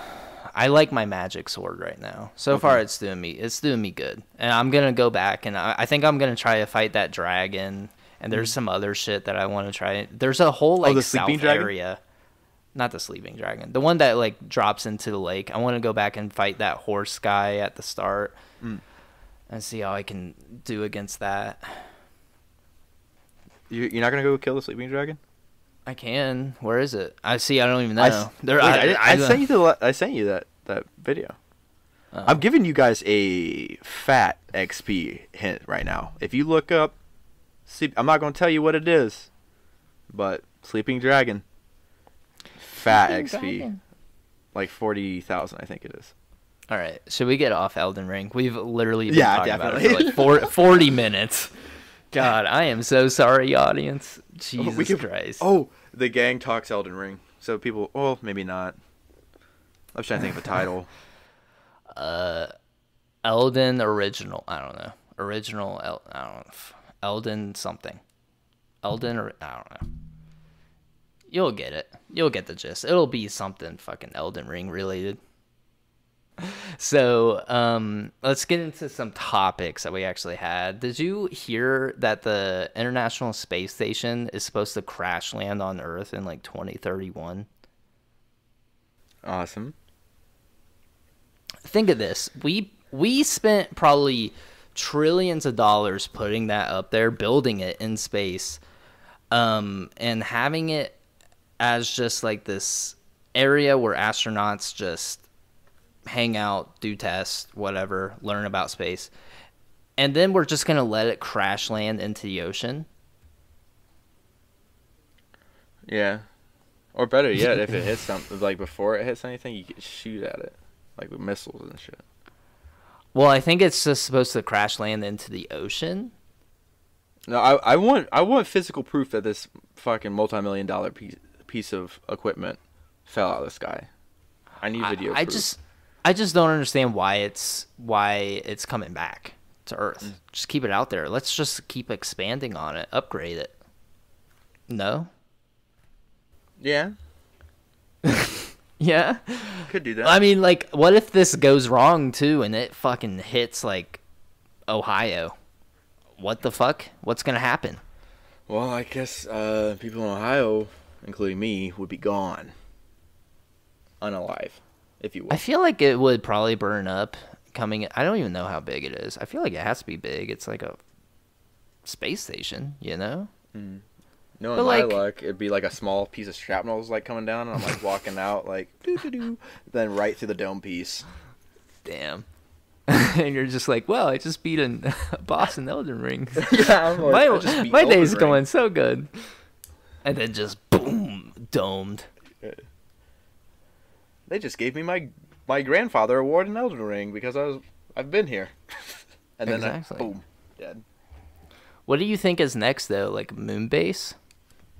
I like my magic sword right now. So far, it's doing me. It's doing me good, and I'm gonna go back and I, I think I'm gonna try to fight that dragon. And there's some other shit that I want to try. There's a whole like Mm. Oh, the south sleeping dragon? area. Not the sleeping dragon. The one that like drops into the lake. I want to go back and fight that horse guy at the start. Mm. And see how I can do against that. You, you're not gonna go kill the sleeping dragon? I can. Where is it? I see. I don't even know. I, s- There- wait, I, I I- sent you the I sent you that that video. Oh. I'm giving you guys a fat XP hint right now. If you look up, sleep, I'm not gonna tell you what it is, but sleeping dragon, fat XP, like forty thousand, I think it is. All right, should we get off Elden Ring? We've literally been Yeah, talking about it for like four, 40 minutes. God, I am so sorry, audience. Jesus we could- Christ. Oh, the gang talks Elden Ring, so people. Well, maybe not. I was trying to think of a title. Uh, Elden original. I don't know. Original. El, I don't know. Elden something. Elden. Or, I don't know. You'll get it. You'll get the gist. It'll be something fucking Elden Ring related. So, um, let's get into some topics that we actually had. Did you hear that the International Space Station is supposed to crash land on Earth in like 2031? Awesome. think of this we we spent probably trillions of dollars putting that up there, building it in space, um, and having it as just like this area where astronauts just hang out, do tests, whatever, learn about space. And then we're just going to let it crash land into the ocean. Yeah. Or better yet, if it hits something, like before it hits anything, you can shoot at it, like with missiles and shit. Well, I think it's just supposed to crash land into the ocean. No, I, I want I want physical proof that this fucking multi-million dollar piece piece of equipment fell out of the sky. I need video. I, I just I just don't understand why it's why it's coming back to Earth. Mm. Just keep it out there. Let's just keep expanding on it, upgrade it. No? yeah, Yeah. could do that. I mean, like, what if this goes wrong too, and it fucking hits like Ohio? What the fuck? What's gonna happen? well, I guess uh, people in Ohio, including me, would be gone, unalive, if you will. I feel like it would probably burn up. Coming, I don't even know how big it is. I feel like it has to be big. It's like a space station, you know. No, in But, my like- luck, it'd be like a small piece of shrapnel is like coming down, and I'm like walking out like doo doo doo, then right through the dome piece. Damn. and you're just like, well, I just beat a boss in Elden Ring. yeah, I'm my I just beat my Elden day's Ring. going so good. And then just boom, domed. They just gave me my my grandfather award in Elden Ring because I was I've been here, and then I, boom, dead. What do you think is next though? Like moon base?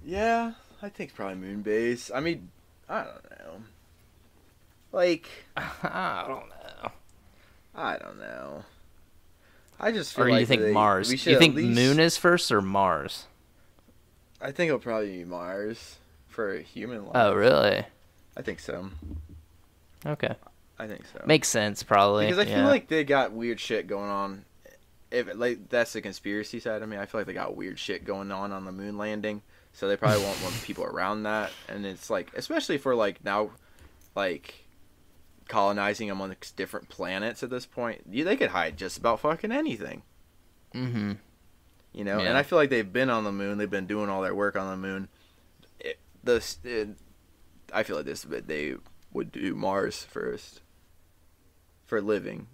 Yeah, I think it's probably Moonbase. I mean, I don't know. Like, I don't know. I don't know. I just feel Or like you think they- Mars? You think least- moon is first or Mars? I think it'll probably be Mars for human life. Oh, really? I think so. Okay. I think so. Makes sense probably. because I feel like they got weird shit going on. If like that's the conspiracy side of me, I feel like they got weird shit going on on the moon landing, so they probably won't want people around that. And it's like, especially for like now, like colonizing amongst different planets at this point, you, they could hide just about fucking anything, Mm-hmm. you know. Yeah. And I feel like they've been on the moon, they've been doing all their work on the moon. It, the it, I feel like this, but they would do Mars first for living.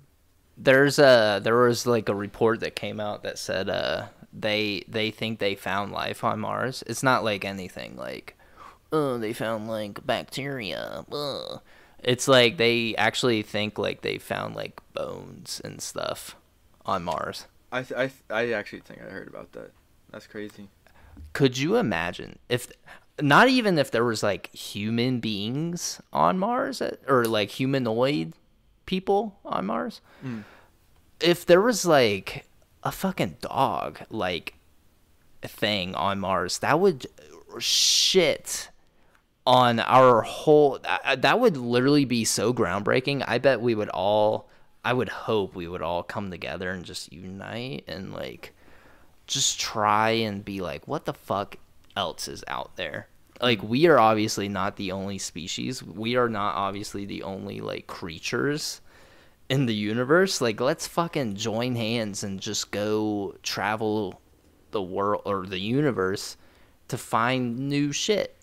There's a there was like a report that came out that said uh they they think they found life on Mars. It's not like anything like oh they found like bacteria. Ugh. It's like they actually think like they found like bones and stuff on Mars. I th- I I actually think I heard about that. That's crazy. Could you imagine if not even if there was like human beings on Mars eh, or like humanoid people on Mars? If there was like a fucking dog like thing on Mars, that would shit on our whole that would literally be so groundbreaking. I bet we would all I would hope we would all come together and just unite and like just try and be like, what the fuck else is out there? Like, we are obviously not the only species. We are not obviously the only, like, creatures in the universe. Like, let's fucking join hands and just go travel the world or the universe to find new shit.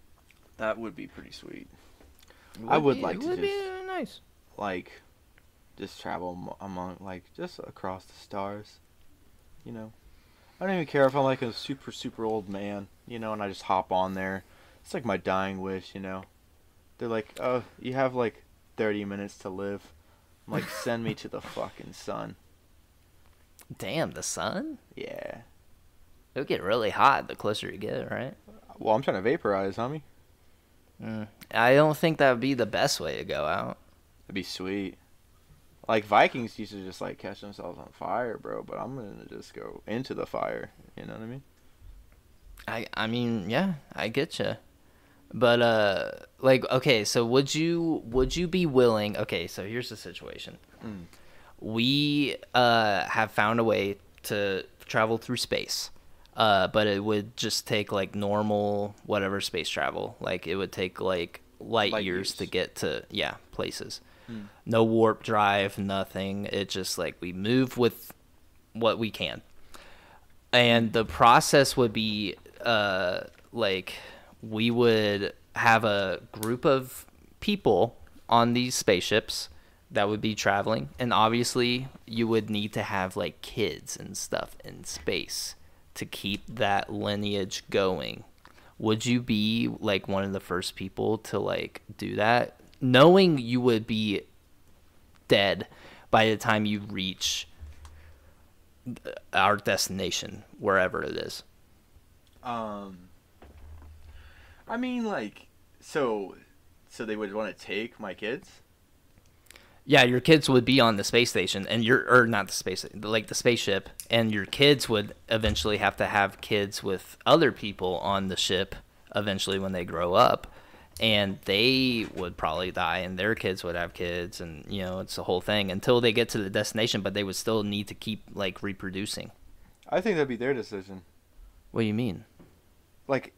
That would be pretty sweet. I would be- like it to would just be like like just travel among like just across the stars. You know, I don't even care if I'm like a super super old man. You know, and I just hop on there. It's like my dying wish. You know, they're like, oh, you have like 30 minutes to live. I'm like, send me to the fucking sun. Damn, the sun? Yeah. It'll get really hot the closer you get, right? Well, I'm trying to vaporize, homie. Mm. I don't think that would be the best way to go out. That'd be sweet. Like Vikings used to just like catch themselves on fire, bro. But I'm gonna just go into the fire. You know what I mean? I I mean, yeah, I get you. But uh like okay, so would you would you be willing Okay, so here's the situation. Mm. We uh have found a way to travel through space. Uh but it would just take like normal whatever space travel. Like it would take like light, Light years years. to get to yeah, places. Mm. No warp drive, nothing. It just like we move with what we can. And the process would be uh, like we would have a group of people on these spaceships that would be traveling. And obviously you would need to have like kids and stuff in space to keep that lineage going. Would you be like one of the first people to like do that? Knowing you would be dead by the time you reach our destination wherever it is. Um, I mean, like, so, so they would want to take my kids. Yeah, your kids would be on the space station, and you're or not the space, like the spaceship, and your kids would eventually have to have kids with other people on the ship eventually when they grow up, and they would probably die, and their kids would have kids, and you know it's the whole thing until they get to the destination, but they would still need to keep like reproducing. I think that'd be their decision. What do you mean? Like,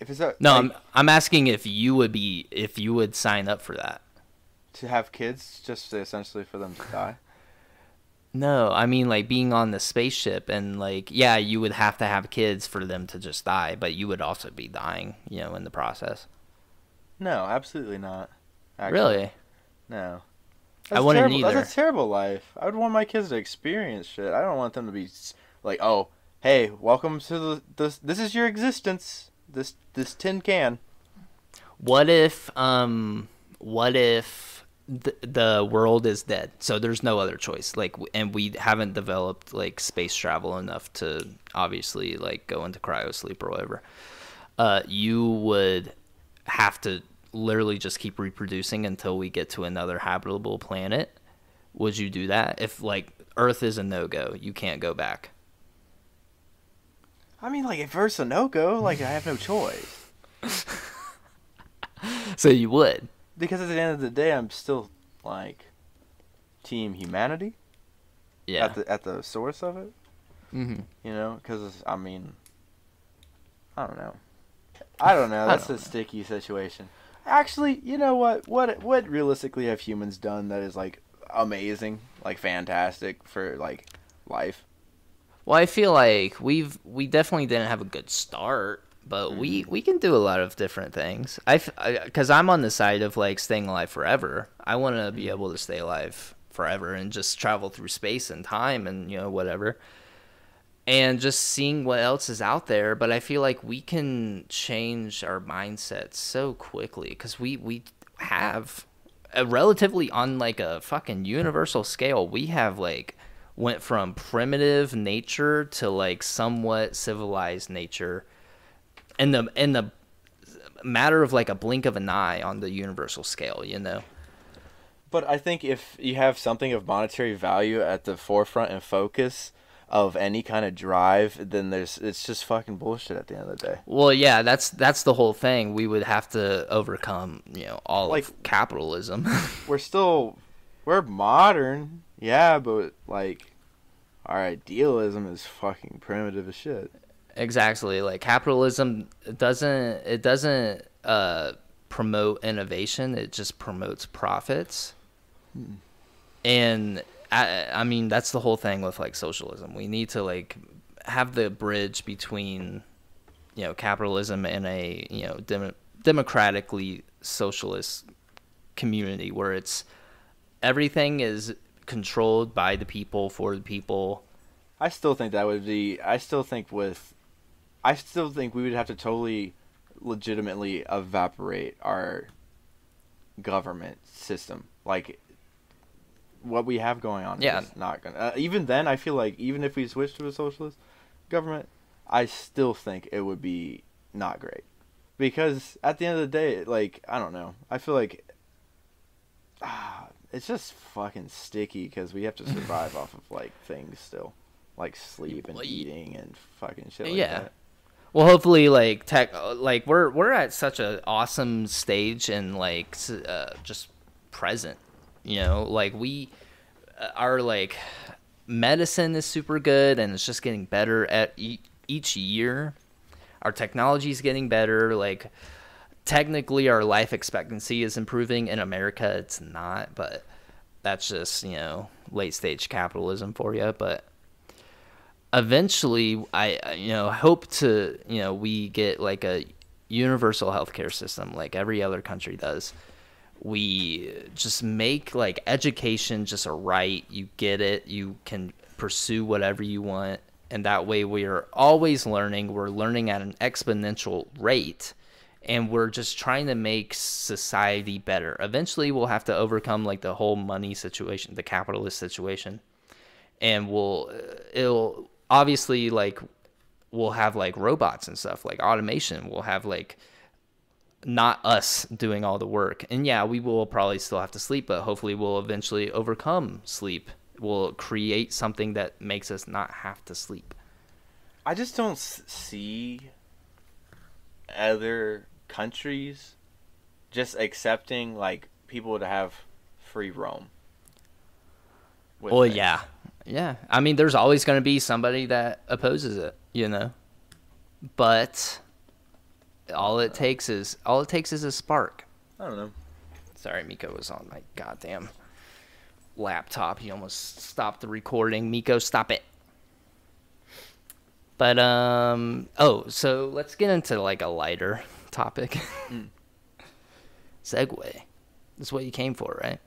if it's a No, like, I'm I'm asking if you would be if you would sign up for that. to have kids just essentially for them to die. No, I mean like being on the spaceship and like yeah, you would have to have kids for them to just die, but you would also be dying, you know, in the process. No, absolutely not. Actually. Really? No. I wouldn't terrible. either. That's a terrible life. I would want my kids to experience shit. I don't want them to be like, oh, hey, welcome to the this. This is your existence. This this tin can. What if um what if the, the world is dead? So there's no other choice. Like and we haven't developed like space travel enough to obviously like go into cryo sleep or whatever. Uh you would have to literally just keep reproducing until we get to another habitable planet. Would you do that if like Earth is a no-go, you can't go back? I mean, like if no go, like I have no choice So you would. because at the end of the day, I'm still like team humanity Yeah. at the at the source of it. mm-hmm. You know, because I mean, I don't know. I don't know. That's don't a know. sticky situation. Actually, you know what? What what realistically have humans done that is like amazing, like fantastic for like life? Well, I feel like we've we definitely didn't have a good start, but we mm-hmm. we can do a lot of different things. I because I'm on the side of like staying alive forever. I want to be mm-hmm. able to stay alive forever and just travel through space and time and you know whatever. And just seeing what else is out there, but I feel like we can change our mindset so quickly because we we have a relatively on like a fucking universal scale. We have like went from primitive nature to like somewhat civilized nature in the in the matter of like a blink of an eye on the universal scale, you know. But I think if you have something of monetary value at the forefront and focus of any kind of drive, then there's it's just fucking bullshit at the end of the day. Well, yeah, that's that's the whole thing. We would have to overcome, you know, all Like- of capitalism. We're still we're modern, yeah, but like our idealism is fucking primitive as shit. exactly. Like capitalism doesn't it doesn't uh promote innovation, it just promotes profits. And I I mean that's the whole thing with like socialism. We need to like have the bridge between you know capitalism and a you know dem- democratically socialist community where it's everything is controlled by the people for the people I still think that would be. I still think with. I still think we would have to totally, legitimately evaporate our government system. Like, what we have going on Yeah. is not gonna. Uh, even then, I feel like even if we switch to a socialist government, I still think it would be not great, because at the end of the day, like I don't know, I feel like. Ah, it's just fucking sticky because we have to survive off of like things still, like sleep and eating and fucking shit like Yeah. that. Well, hopefully, like tech, like we're we're at such an awesome stage and like uh, just present. You know, like we uh, our like medicine is super good and it's just getting better at e- each year. Our technology is getting better. Like technically, our life expectancy is improving in America. It's not, but that's just you know late stage capitalism for you. But eventually, I you know hope to you know we get like a universal healthcare system like every other country does. We just make like education just a right. You get it. You can pursue whatever you want, and that way we are always learning. We're learning at an exponential rate and we're just trying to make society better. Eventually, we'll have to overcome like the whole money situation, the capitalist situation, and we'll uh, it'll obviously like we'll have like robots and stuff like automation. We'll have like not us doing all the work, and yeah, we will probably still have to sleep, but hopefully, we'll eventually overcome sleep. We'll create something that makes us not have to sleep. I just don't see other countries just accepting like people to have free roam. Well, things. yeah, yeah. I mean, there's always going to be somebody that opposes it, you know. But all it takes is all it takes is a spark. I don't know. Sorry, Miko was on my goddamn laptop. He almost stopped the recording. Miko, stop it. But um oh, so let's get into like a lighter topic. segue. That's what you came for, right?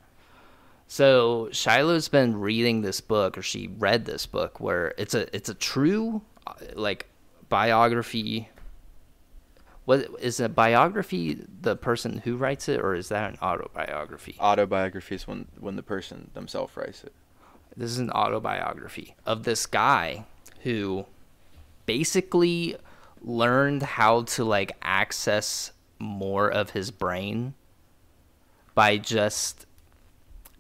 So Shiloh's been reading this book, or she read this book, where it's a it's a true uh, like biography. What is a biography? The person who writes it, or is that an autobiography? Autobiography is when when the person themselves writes it. This is an autobiography of this guy who basically learned how to like access more of his brain by just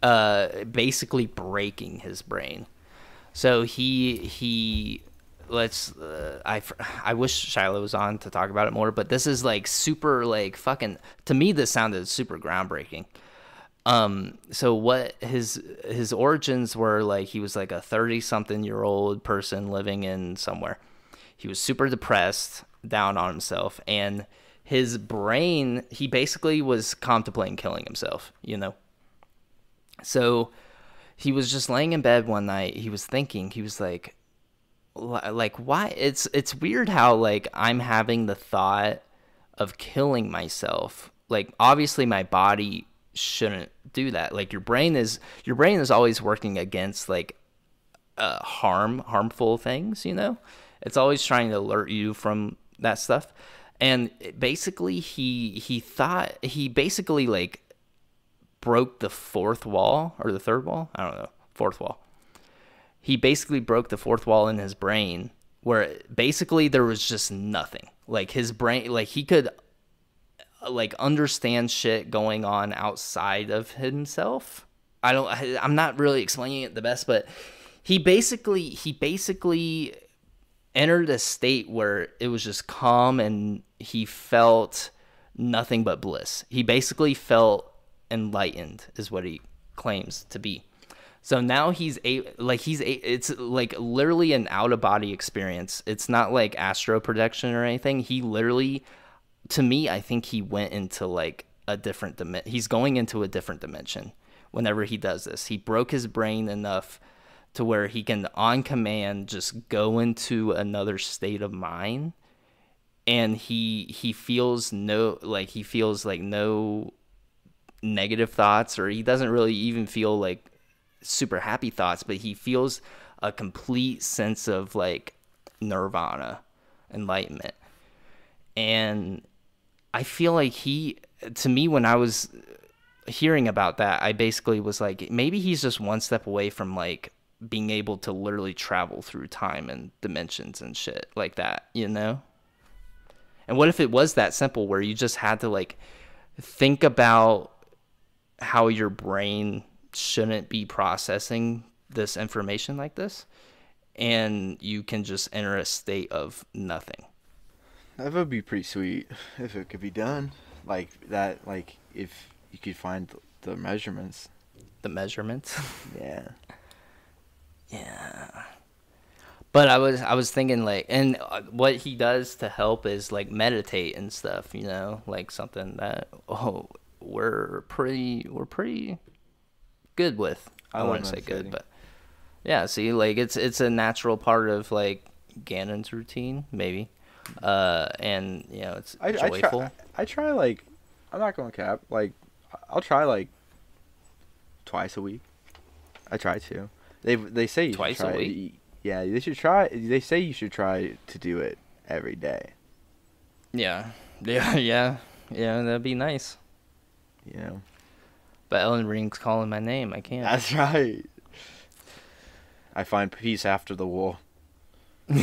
uh basically breaking his brain. So he he let's uh, I I wish Shiloh was on to talk about it more, but this is like super like fucking to me this sounded super groundbreaking. Um so what his his origins were like he was like a 30 something year old person living in somewhere. He was super depressed, down on himself and his brain he basically was contemplating killing himself, you know. So he was just laying in bed one night. He was thinking. He was like, like why? It's it's weird how like I'm having the thought of killing myself. Like obviously my body shouldn't do that. Like your brain is your brain is always working against like uh, harm harmful things. You know, it's always trying to alert you from that stuff. And basically, he he thought he basically like broke the fourth wall or the third wall. I don't know, fourth wall. He basically broke the fourth wall in his brain where basically there was just nothing. Like his brain like he could like understand shit going on outside of himself. I don't I'm not really explaining it the best, but he basically he basically entered a state where it was just calm and he felt nothing but bliss. He basically felt enlightened is what he claims to be. So now he's a like he's a it's like literally an out of body experience. It's not like astro projection or anything. He literally to me I think he went into like a different dimension. He's going into a different dimension whenever he does this. He broke his brain enough to where he can on command just go into another state of mind. And he he feels no like he feels like no negative thoughts or he doesn't really even feel like super happy thoughts but he feels a complete sense of like nirvana enlightenment. And i feel like he to me when i was hearing about that i basically was like maybe he's just one step away from like being able to literally travel through time and dimensions and shit like that you know and what if it was that simple where you just had to like think about how your brain shouldn't be processing this information like this and you can just enter a state of nothing That would be pretty sweet if it could be done. Like that, like if you could find the measurements. the measurements Yeah. Yeah but i was i was thinking like and uh, what he does to help is like meditate and stuff you know like something that oh we're pretty we're pretty good with. I, I wouldn't say good, but yeah. See, like it's it's a natural part of like Gannon's routine, maybe, uh, and you know it's I, I joyful. try. I try like, I'm not going to cap. Like, I'll try like twice a week. I try to. They they say you Twice should a try week? Yeah, they should try. They say you should try to do it every day. Yeah, yeah, yeah, yeah. That'd be nice. You know. But Elden Ring's calling my name. I can't. That's right. I find peace after the war.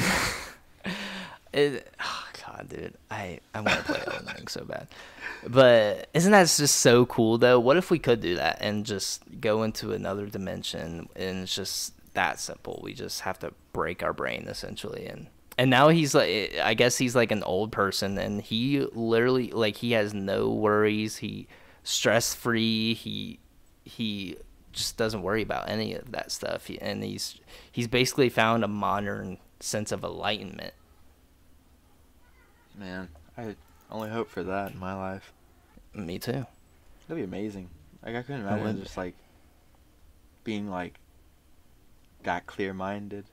It, God, dude, I I want to play Elden Ring so bad. But isn't that just so cool though? What if we could do that and just go into another dimension and it's just that simple? We just have to break our brain essentially and and now he's like I guess he's like an old person and he literally like he has no worries. He stress free. He he just doesn't worry about any of that stuff and he's he's basically found a modern sense of enlightenment Man, I only hope for that in my life. Me too. That'd be amazing. Like I couldn't imagine would. just like being like that clear minded.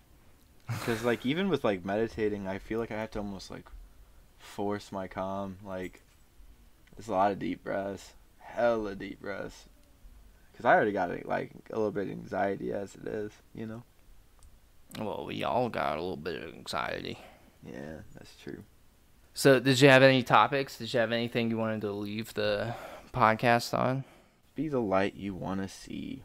Because like even with like meditating, I feel like I have to almost like force my calm. Like there's a lot of deep breaths, hella deep breaths. Because I already got like a little bit of anxiety as it is, you know. Well, we all got a little bit of anxiety. Yeah, that's true. So, did you have any topics? Did you have anything you wanted to leave the podcast on? Be the light you want to see.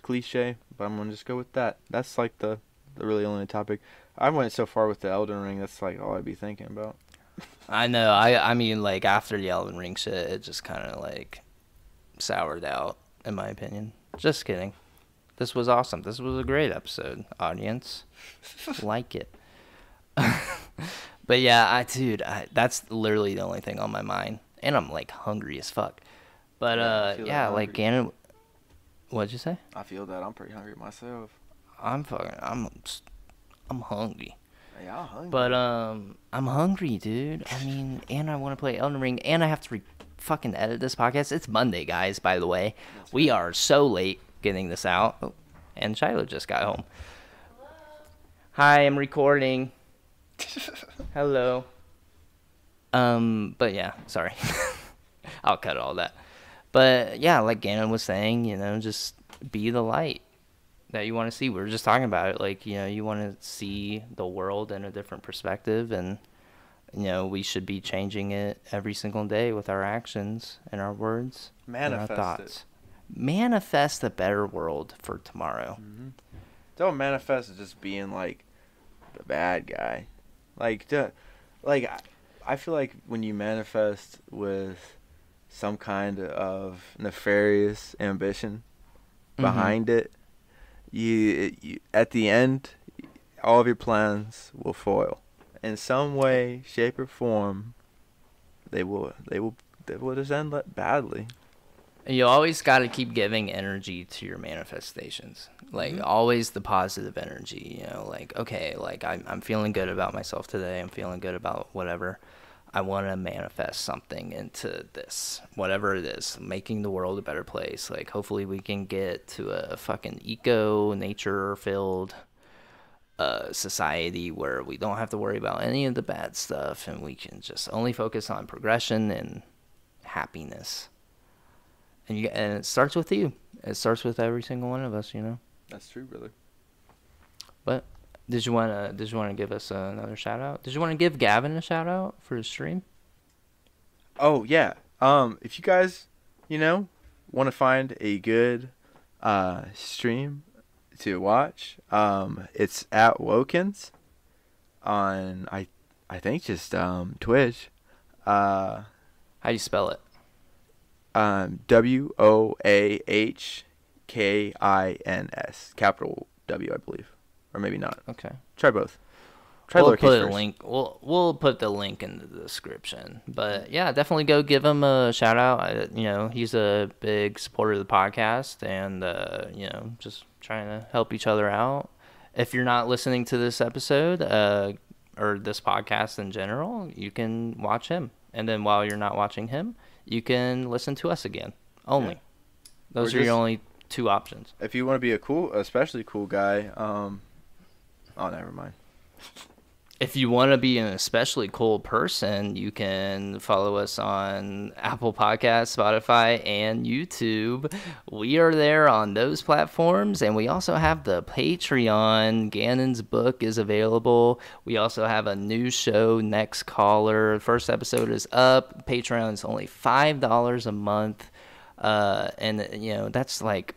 Cliche, but I'm gonna just go with that. That's like the the really only topic. I went so far with the Elden Ring. That's like all I'd be thinking about. I know. I I mean, like after the Elden Ring shit, it just kind of like soured out, in my opinion. Just kidding. This was awesome. This was a great episode, audience. like it. but yeah, I dude, I, that's literally the only thing on my mind, and I'm like hungry as fuck. But Yeah, uh, yeah, like. Gannon. What'd you say? I feel that. I'm pretty hungry myself. I'm fucking. I'm. I'm hungry. Yeah, I'm hungry. But um, I'm hungry, dude. I mean, and I want to play Elden Ring, and I have to re- fucking edit this podcast. It's Monday, guys. By the way, we are so late getting this out, oh, and Shiloh just got home. Hi, I'm recording. Hello. Um, but yeah, sorry. I'll cut all that. But yeah, like Gannon was saying, you know, just be the light that you want to see. We were just talking about it. Like, you know, you want to see the world in a different perspective, and, you know, we should be changing it every single day with our actions and our words and our Manifest it. thoughts. Manifest a better world for tomorrow. don't manifest just being like the bad guy. Like, duh, like I, feel like when you manifest with some kind of nefarious ambition Mhm. behind it, you, you at the end, all of your plans will foil in some way, shape, or form. They will. They will. They will just end badly. You always got to keep giving energy to your manifestations. Like Mhm. always the positive energy, you know, like okay, like I'm I'm feeling good about myself today. I'm feeling good about whatever. I want to manifest something into this, whatever it is, making the world a better place. Like hopefully we can get to a fucking eco nature filled uh, society where we don't have to worry about any of the bad stuff and we can just only focus on progression and happiness and you and it starts with you. It starts with every single one of us, you know. That's true, brother. But did you wanna did you wanna give us another shout out? Did you wanna give Gavin a shout out for his stream? Oh yeah. Um, if you guys, you know, want to find a good uh stream to watch, um, it's at Woahkins on I I think just um Twitch. Uh, How do you spell it? Um W O A H K I N S capital W I believe, or maybe not. Okay. Try both. Try we'll put a link. We'll we'll put the link in the description. But yeah, definitely go give him a shout out. I, you know, he's a big supporter of the podcast, and uh, you know, just trying to help each other out. If you're not listening to this episode, uh, or this podcast in general, you can watch him, and then while you're not watching him, you can listen to us again. Only Yeah. those Or are your just- only two options. If you want to be a cool, especially cool guy, um, oh, never mind. If you want to be an especially cool person, you can follow us on Apple Podcasts, Spotify, and YouTube. We are there on those platforms, and we also have the Patreon. Gannon's book is available. We also have a new show, Next Caller. First episode is up. Patreon is only five dollars a month, uh, and you know that's like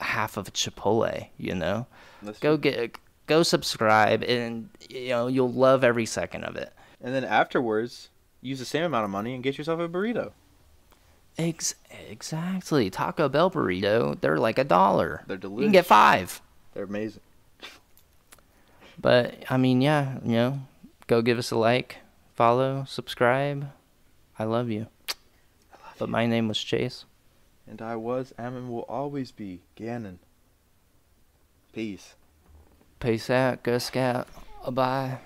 half of Chipotle. You know, That's go get go subscribe, and you know you'll love every second of it. And then afterwards, use the same amount of money and get yourself a burrito. Ex- exactly. Taco Bell burrito, they're like a dollar. They're delicious You can get five. They're amazing. But I mean, yeah, you know, go give us a like, follow, subscribe. I love you. but my name was Chase. And I was, am, and will always be Gannon. Peace. Peace out. Go scout. Bye.